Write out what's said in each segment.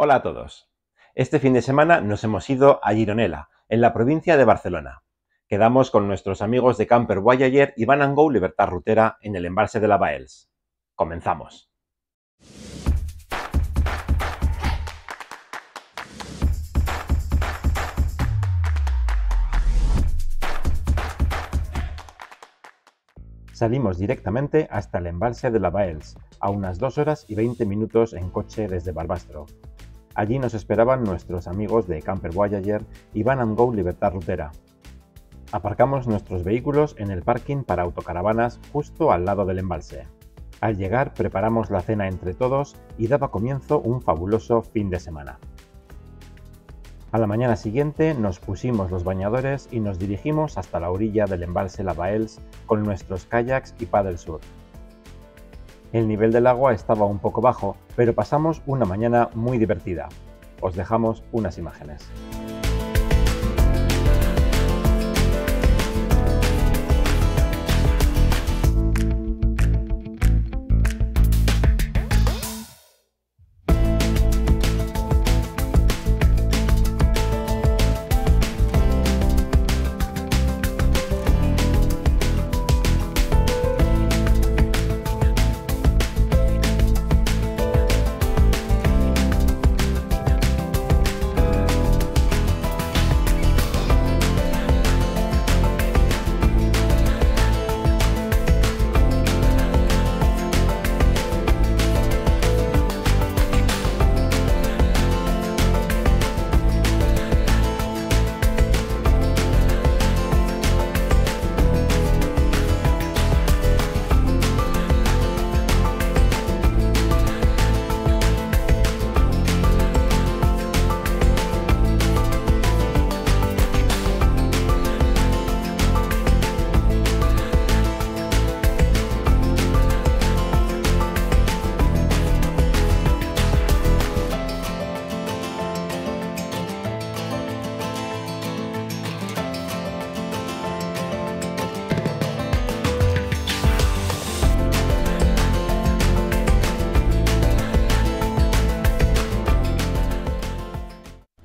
Hola a todos. Este fin de semana nos hemos ido a Gironella, en la provincia de Barcelona. Quedamos con nuestros amigos de Camper Voyager y Van Go Libertad Rutera en el embalse de la Baels. Comenzamos. Salimos directamente hasta el embalse de la Baels, a unas 2 horas y 20 minutos en coche desde Barbastro. Allí nos esperaban nuestros amigos de Camper Voyager y Van Go Libertad Rutera. Aparcamos nuestros vehículos en el parking para autocaravanas justo al lado del embalse. Al llegar preparamos la cena entre todos y daba comienzo un fabuloso fin de semana. A la mañana siguiente nos pusimos los bañadores y nos dirigimos hasta la orilla del embalse Lavaels con nuestros kayaks y paddle surf. El nivel del agua estaba un poco bajo, pero pasamos una mañana muy divertida. Os dejamos unas imágenes.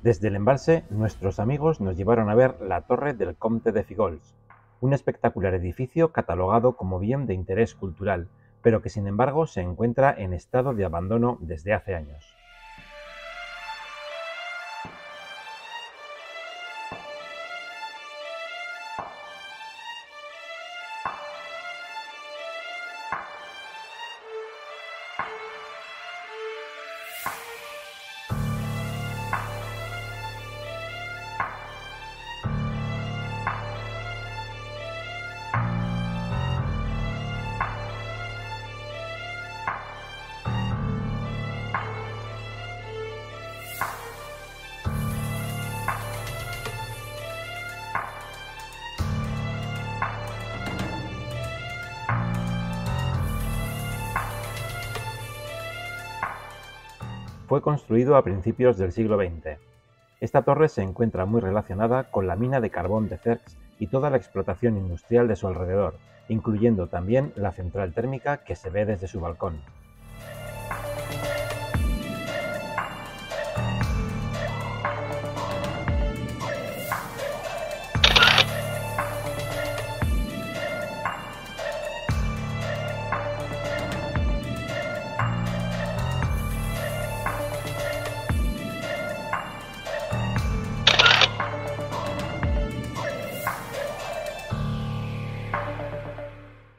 Desde el embalse, nuestros amigos nos llevaron a ver la Torre del Comte de Figols, un espectacular edificio catalogado como bien de interés cultural, pero que sin embargo se encuentra en estado de abandono desde hace años. Fue construido a principios del siglo XX. Esta torre se encuentra muy relacionada con la mina de carbón de Cercs y toda la explotación industrial de su alrededor, incluyendo también la central térmica que se ve desde su balcón.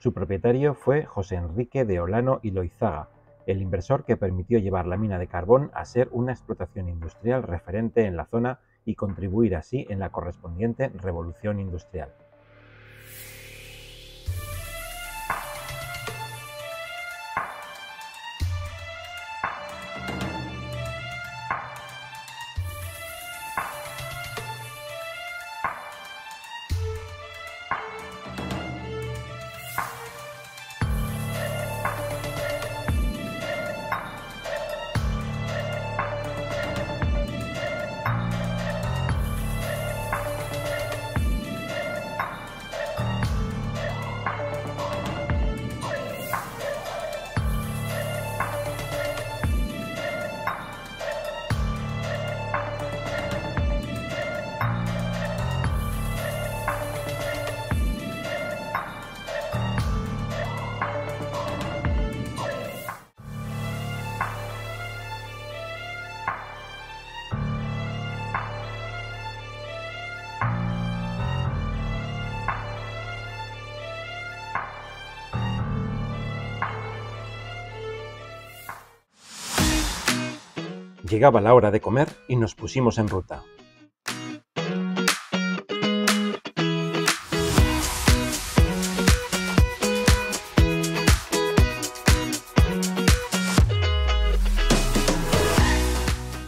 Su propietario fue José Enrique de Olano y Loizaga, el inversor que permitió llevar la mina de carbón a ser una explotación industrial referente en la zona y contribuir así en la correspondiente revolución industrial. Llegaba la hora de comer y nos pusimos en ruta.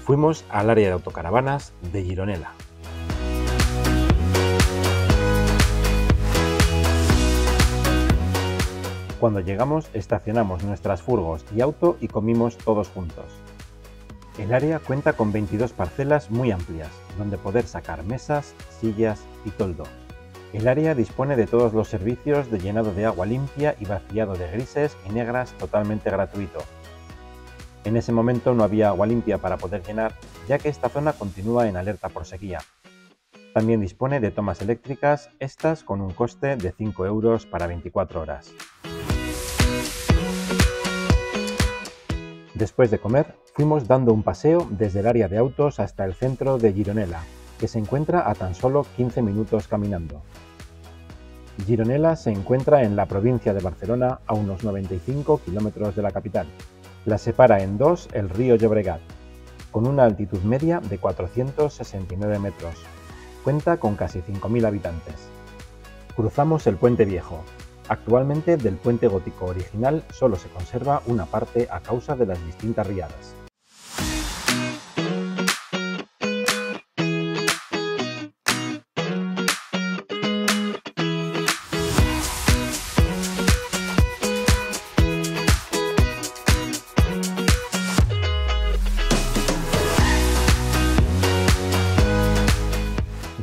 Fuimos al área de autocaravanas de Gironella. Cuando llegamos, estacionamos nuestras furgos y auto y comimos todos juntos. El área cuenta con 22 parcelas muy amplias, donde poder sacar mesas, sillas y toldo. El área dispone de todos los servicios de llenado de agua limpia y vaciado de grises y negras totalmente gratuito. En ese momento no había agua limpia para poder llenar, ya que esta zona continúa en alerta por sequía. También dispone de tomas eléctricas, estas con un coste de 5 euros para 24 horas. Después de comer, fuimos dando un paseo desde el área de autos hasta el centro de Gironella, que se encuentra a tan solo 15 minutos caminando. Gironella se encuentra en la provincia de Barcelona a unos 95 kilómetros de la capital. La separa en dos el río Llobregat, con una altitud media de 469 metros. Cuenta con casi 5.000 habitantes. Cruzamos el Puente Viejo, Actualmente del puente gótico original solo se conserva una parte a causa de las distintas riadas.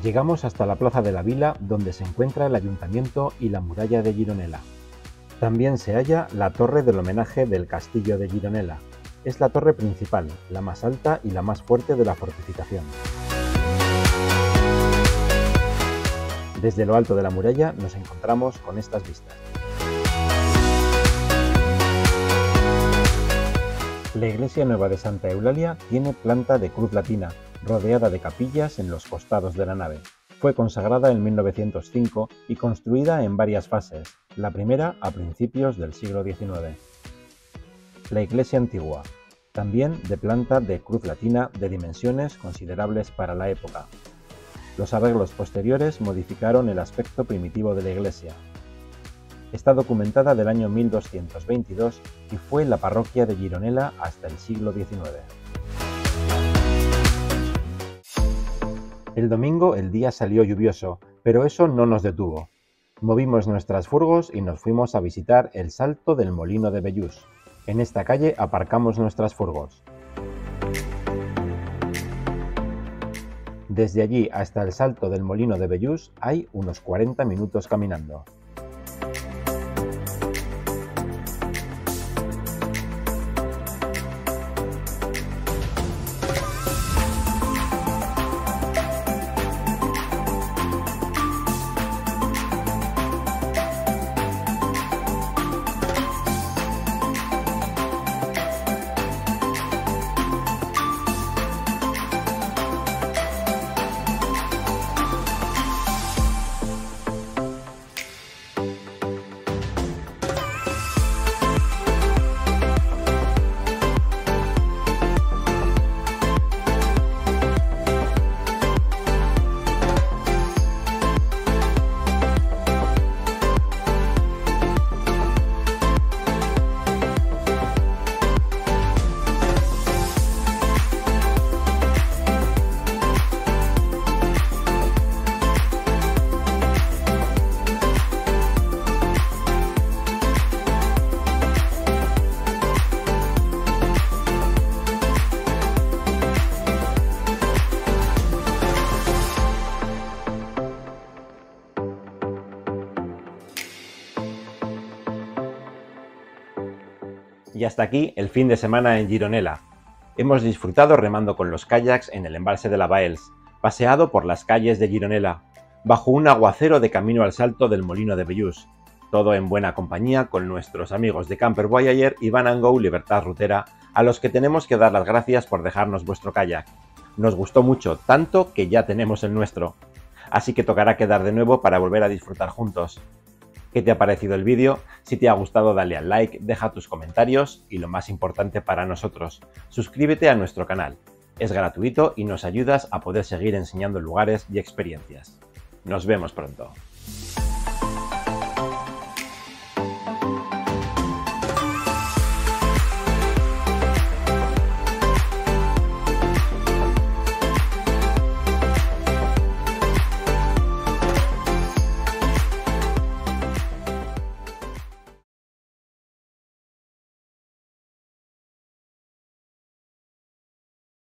Llegamos hasta la plaza de la Vila donde se encuentra el ayuntamiento y la muralla de Gironella. También se halla la torre del homenaje del castillo de Gironella. Es la torre principal, la más alta y la más fuerte de la fortificación. Desde lo alto de la muralla nos encontramos con estas vistas. La iglesia nueva de Santa Eulalia tiene planta de cruz latina, rodeada de capillas en los costados de la nave. Fue consagrada en 1905 y construida en varias fases, la primera a principios del siglo XIX. La iglesia antigua, también de planta de cruz latina de dimensiones considerables para la época. Los arreglos posteriores modificaron el aspecto primitivo de la iglesia. Está documentada del año 1222 y fue la parroquia de Gironella hasta el siglo XIX. El domingo el día salió lluvioso, pero eso no nos detuvo. Movimos nuestras furgos y nos fuimos a visitar el Salto del Molino de Bellús. En esta calle aparcamos nuestras furgos. Desde allí hasta el Salto del Molino de Bellús hay unos 40 minutos caminando. Y hasta aquí el fin de semana en Gironella. Hemos disfrutado remando con los kayaks en el embalse de la Baels, paseado por las calles de Gironella, bajo un aguacero de camino al salto del molino de Bellús, todo en buena compañía con nuestros amigos de Camper Voyager y Van Go Libertad Rutera, a los que tenemos que dar las gracias por dejarnos vuestro kayak. Nos gustó mucho, tanto que ya tenemos el nuestro. Así que tocará quedar de nuevo para volver a disfrutar juntos. ¿Qué te ha parecido el vídeo? Si te ha gustado dale al like, deja tus comentarios y lo más importante para nosotros, suscríbete a nuestro canal. Es gratuito y nos ayudas a poder seguir enseñando lugares y experiencias. Nos vemos pronto.